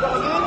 Go!